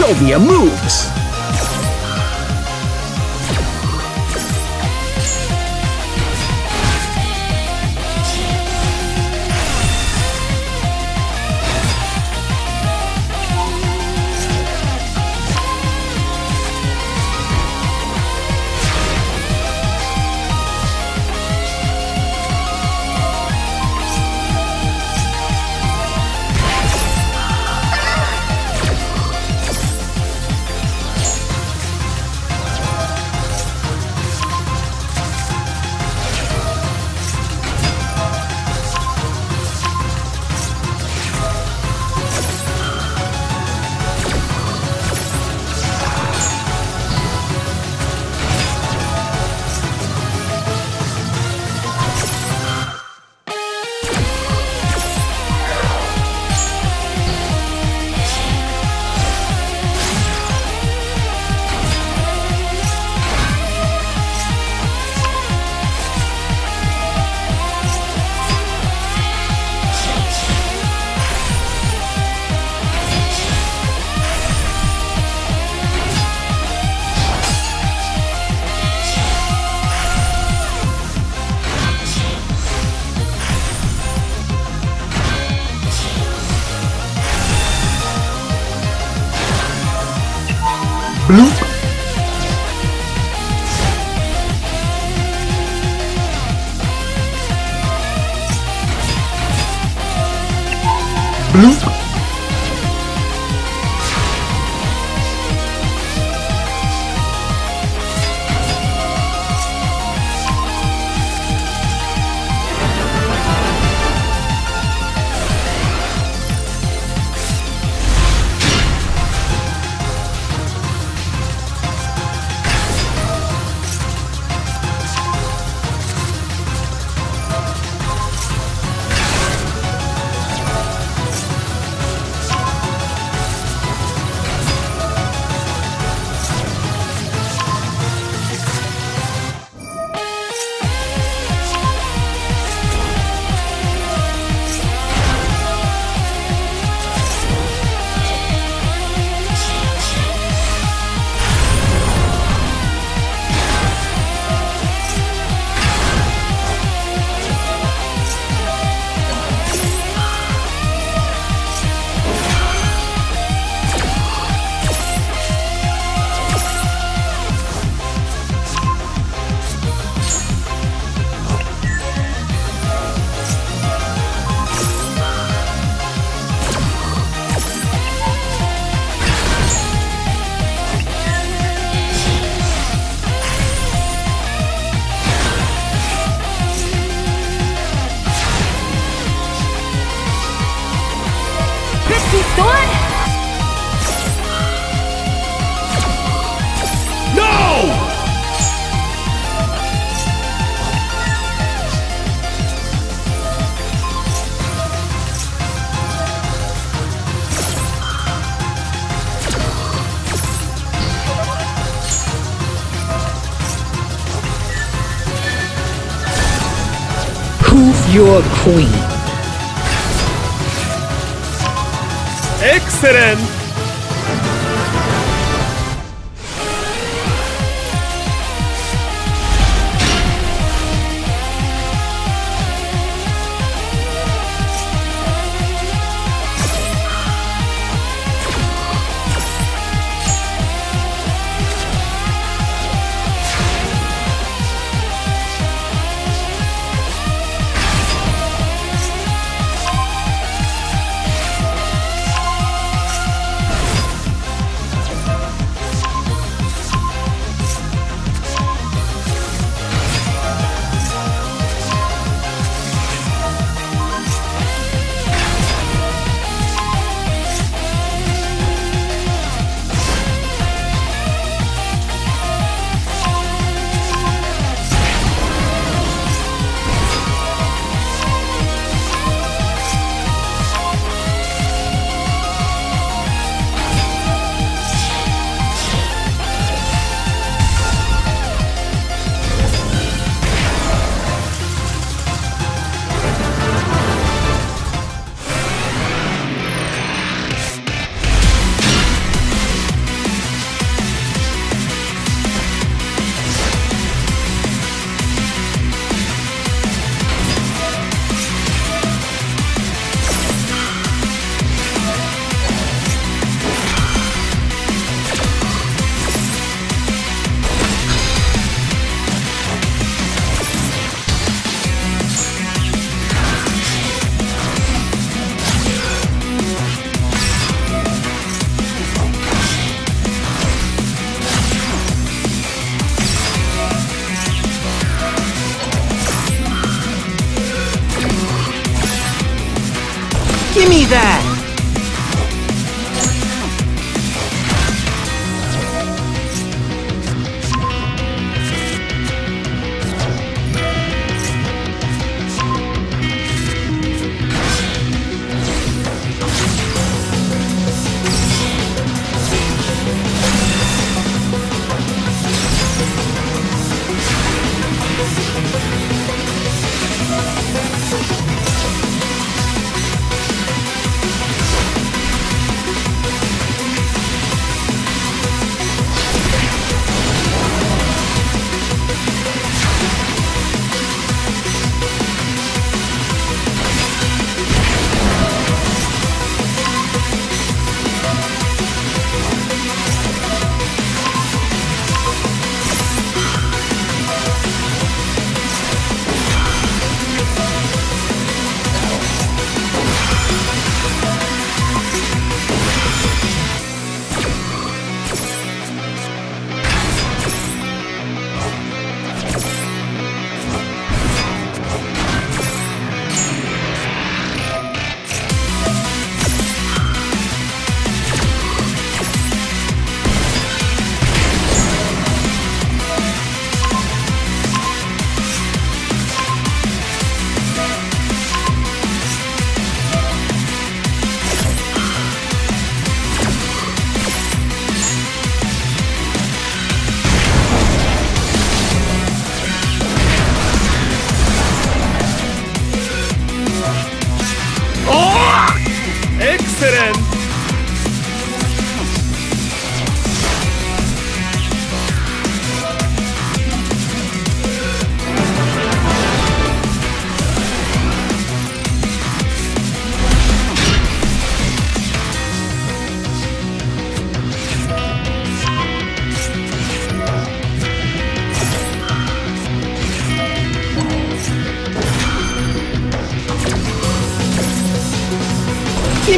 Show me your moves! Bloop.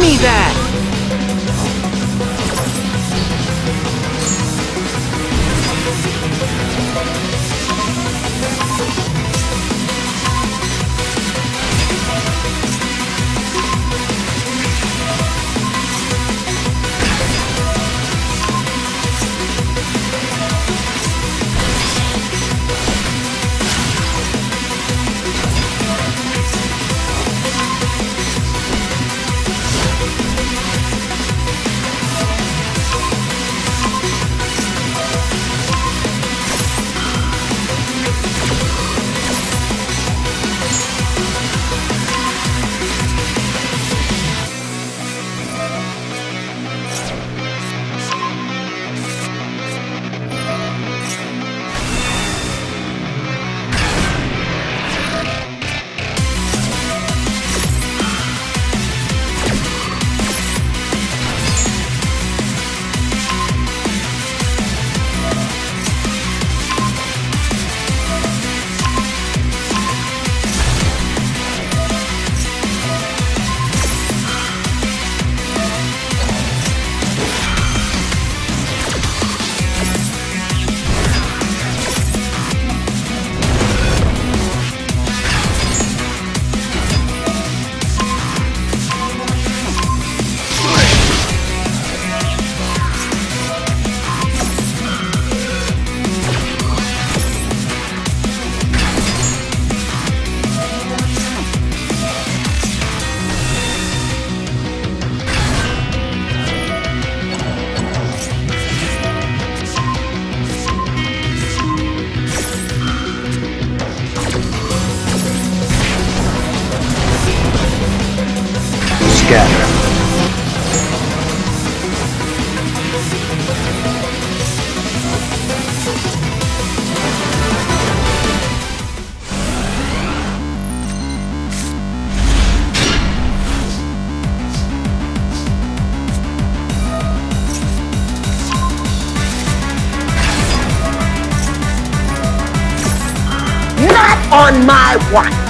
Me that! On my watch!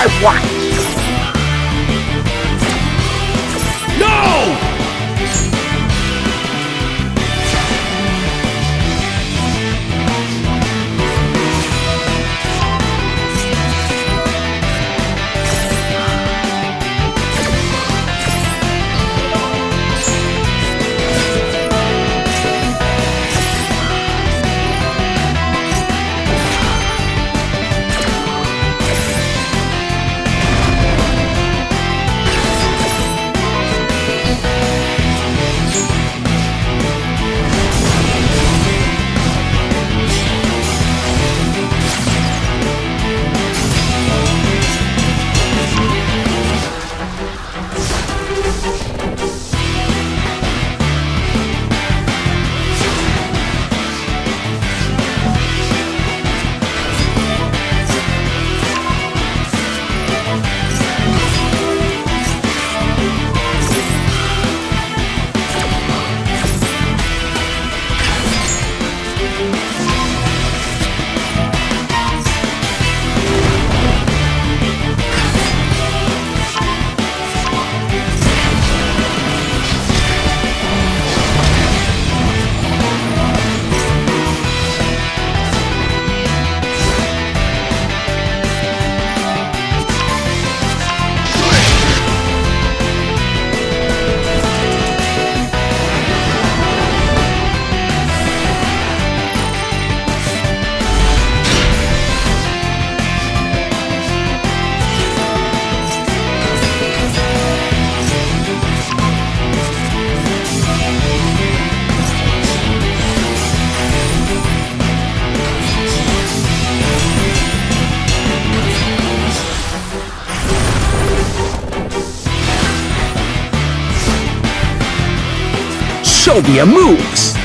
On my Show me moves!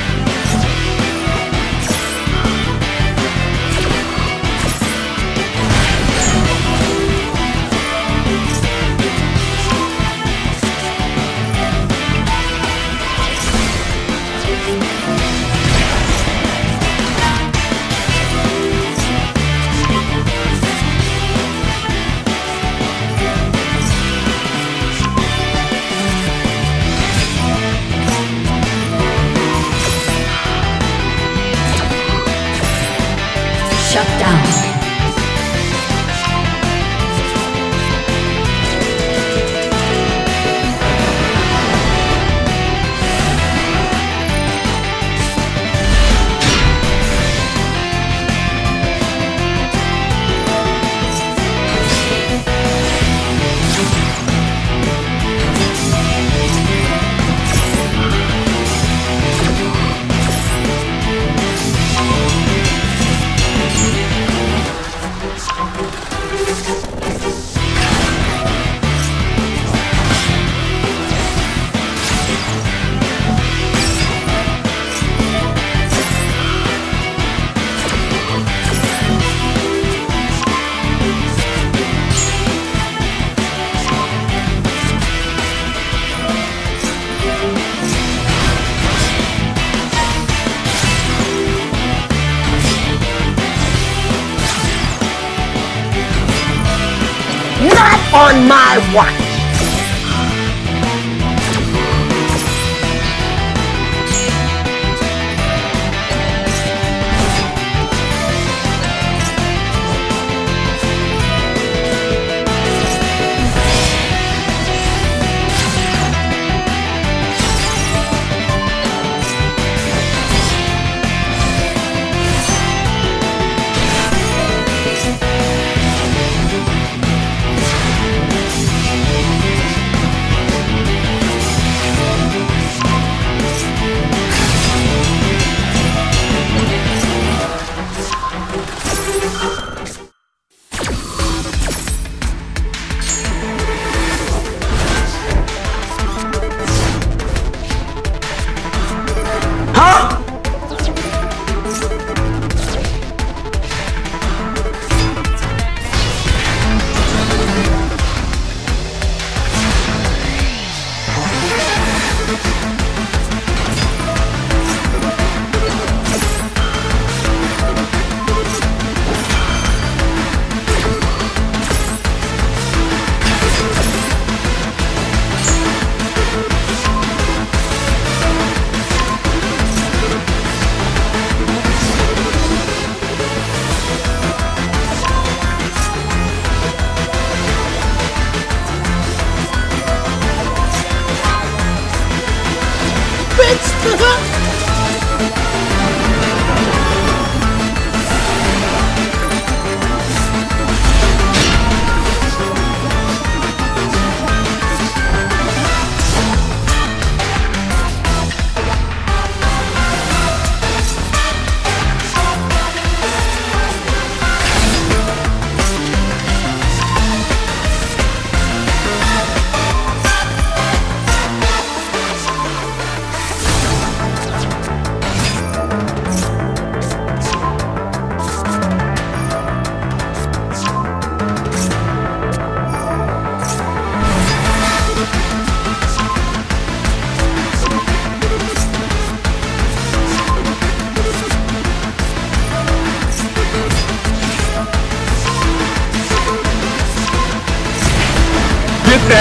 Not on my watch!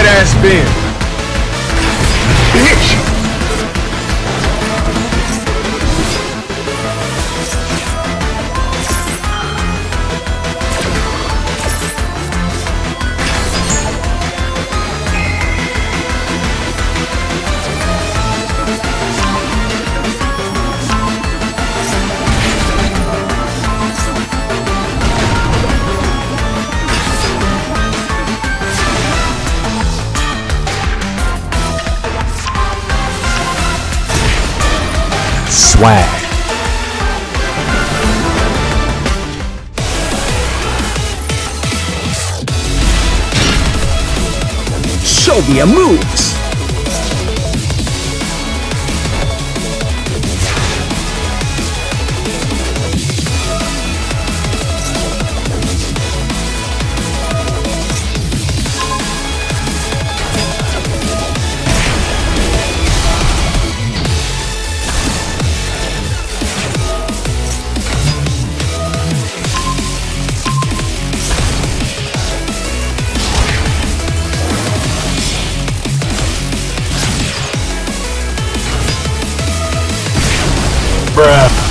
Ass bent. Swag. Show me your moves! Bruh.